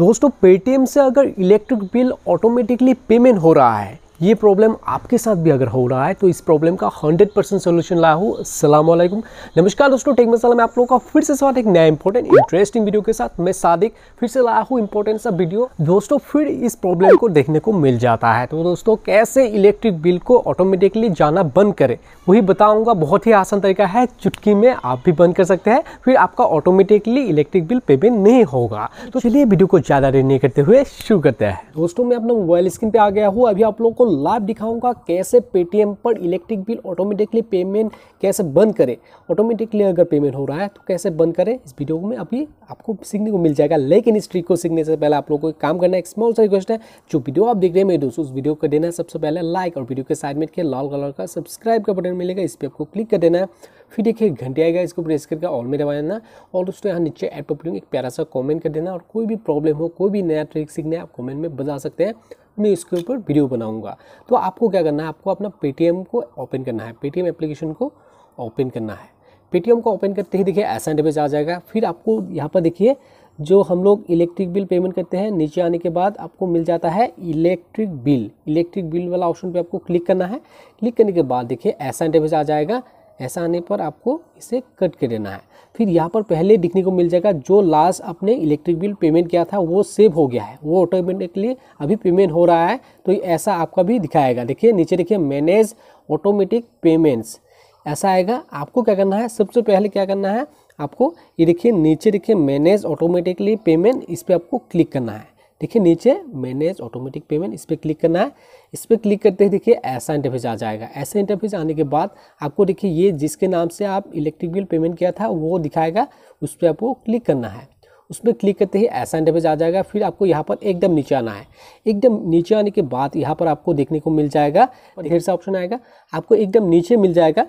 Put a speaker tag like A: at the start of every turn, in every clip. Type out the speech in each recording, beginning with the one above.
A: दोस्तों पेटीएम से अगर इलेक्ट्रिक बिल ऑटोमेटिकली पेमेंट हो रहा है ये प्रॉब्लम आपके साथ भी अगर हो रहा है तो इस प्रॉब्लम का 100 परसेंट सोल्यूशन लाया हूँ। असलम नमस्कार दोस्तों टेक मसाला में आप लोगों का फिर से स्वागत एक नया इंपॉर्टेंट इंटरेस्टिंग वीडियो के साथ। मैं सादिक फिर से लाया हूँ इंपॉर्टेंट सा वीडियो दोस्तों, फिर इस प्रॉब्लम को देखने को मिल जाता है। तो दोस्तों, कैसे इलेक्ट्रिक बिल को ऑटोमेटिकली जाना बंद करें? वही बताऊँगा, बहुत ही आसान तरीका है। चुटकी में आप भी बंद कर सकते हैं, फिर आपका ऑटोमेटिकली इलेक्ट्रिक बिल पेमेंट नहीं होगा। तो चलिए वीडियो को ज़्यादा देर नहीं करते हुए शुरू करते हैं। दोस्तों, मैं अपना मोबाइल स्क्रीन पे आ गया हूँ। अभी आप लोग को लाइव दिखाऊँगा, कैसे पेटीएम पर इलेक्ट्रिक बिल ऑटोमेटिकली पेमेंट कैसे बंद करें? ऑटोमेटिकली अगर पेमेंट हो रहा है तो कैसे बंद करें? इस वीडियो में अभी आपको सीखने को मिल जाएगा, लेकिन इस ट्रिक को सीखने से पहले आप लोगों को काम करना है, एक स्मॉल सा रिक्वेस्ट है। जो वीडियो आप देख रहे हैं, मेरे दोस्तों, उस वीडियो को देना है सबसे पहले लाइक और वीडियो के साइड में देखिए लाल कलर का सब्सक्राइब का बटन मिलेगा, इस पर आपको क्लिक कर देना है। फिर देखिए घंटे आएगा, इसको प्रेस करके ऑल में दबा देना। और दोस्तों, यहाँ नीचे ऐड पर एक प्यारा सा कमेंट कर देना, और कोई भी प्रॉब्लम हो, कोई भी नया ट्रिक सीखना है आप कॉमेंट में बता सकते हैं। मैं इसके ऊपर वीडियो बनाऊँगा। तो आपको क्या करना है? आपको अपना पेटीएम को ओपन करना है। पेटीएम एप्लीकेशन को ओपन करना है। पेटीएम को ओपन करते ही देखिए ऐसा इंटरफेस आ जाएगा। फिर आपको यहाँ पर देखिए, जो हम लोग इलेक्ट्रिक बिल पेमेंट करते हैं, नीचे आने के बाद आपको मिल जाता है इलेक्ट्रिक बिल इलेक्ट्रिक बिल वाला ऑप्शन पे आपको क्लिक करना है। क्लिक करने के बाद देखिए ऐसा इंटरफेस आ जाएगा। ऐसा आने पर आपको इसे कट कर देना है। फिर यहाँ पर पहले दिखने को मिल जाएगा, जो लास्ट आपने इलेक्ट्रिक बिल पेमेंट किया था, वो सेव हो गया है। वो ऑटोमेटिकली अभी पेमेंट हो रहा है तो ऐसा आपका भी दिखाएगा। देखिए, नीचे देखिए मैनेज ऑटोमेटिक पेमेंट्स ऐसा आएगा, आपको क्या करना है, सबसे पहले क्या करना है, आपको ये देखिए, नीचे देखिए मैनेज ऑटोमेटिकली पेमेंट इस पर आपको क्लिक करना है। देखिए नीचे मैनेज ऑटोमेटिक पेमेंट इस पर क्लिक करना है। इस पर क्लिक करते ही देखिए ऐसा इंटरफेस आ जाएगा। ऐसा इंटरफेस आने के बाद आपको देखिए ये जिसके नाम से आप इलेक्ट्रिक बिल पेमेंट किया था, वो दिखाएगा। उस पर आपको क्लिक करना है। उस पर क्लिक करते ही ऐसा इंटरफेस आ जाएगा। फिर आपको यहाँ पर एकदम नीचे आना है। एकदम नीचे आने के बाद यहाँ पर आपको देखने को मिल जाएगा। ढेर सा ऑप्शन आएगा। आपको एकदम नीचे मिल जाएगा।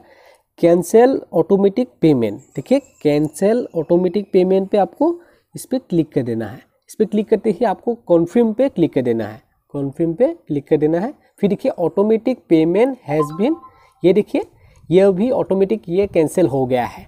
A: कैंसिल ऑटोमेटिक पेमेंट देखिए कैंसिल ऑटोमेटिक पेमेंट पे आपको इस पर क्लिक कर देना है। इस पर क्लिक करते ही आपको कॉन्फर्म पे क्लिक कर देना है। कॉन्फर्म पे क्लिक कर देना है। फिर देखिए ऑटोमेटिक पेमेंट हैज़ बीन ये देखिए यह भी ऑटोमेटिक ये कैंसिल हो गया है।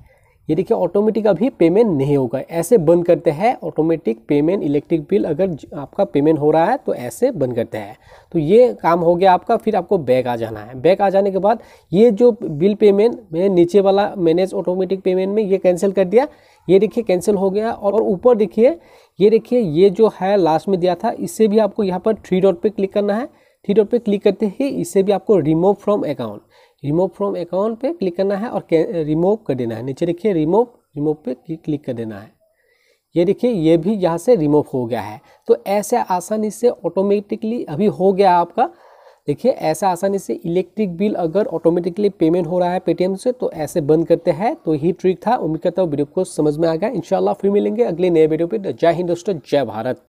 A: ये देखिए ऑटोमेटिक अभी पेमेंट नहीं होगा। ऐसे बंद करते हैं ऑटोमेटिक पेमेंट इलेक्ट्रिक बिल अगर आपका पेमेंट हो रहा है तो ऐसे बंद करते हैं। तो ये काम हो गया आपका, फिर आपको बैक आ जाना है। बैक आ जाने के बाद ये जो बिल पेमेंट में नीचे वाला मैनेज ऑटोमेटिक पेमेंट में ये कैंसिल कर दिया। ये देखिए कैंसिल हो गया और ऊपर देखिए, ये देखिए, ये जो है लास्ट में दिया था इससे भी आपको यहाँ पर थ्री डॉट पर क्लिक करना है। थ्री डॉट पर क्लिक करते ही इससे भी आपको remove from account remove from account पे क्लिक करना है और रिमूव कर देना है। नीचे देखिए रिमूव रिमूव पे क्लिक कर देना है। ये देखिए, ये भी यहाँ से रिमूव हो गया है। तो ऐसे आसानी से ऑटोमेटिकली अभी हो गया आपका। देखिए, ऐसा आसानी से इलेक्ट्रिक बिल अगर ऑटोमेटिकली पेमेंट हो रहा है पेटीएम से तो ऐसे बंद करते हैं। तो ही ट्रिक था। उम्मीद करता हूँ वीडियो को समझ में आ गया। इंशाल्लाह फिर मिलेंगे अगले नए वीडियो पे। जय हिंद दोस्तों, जय भारत।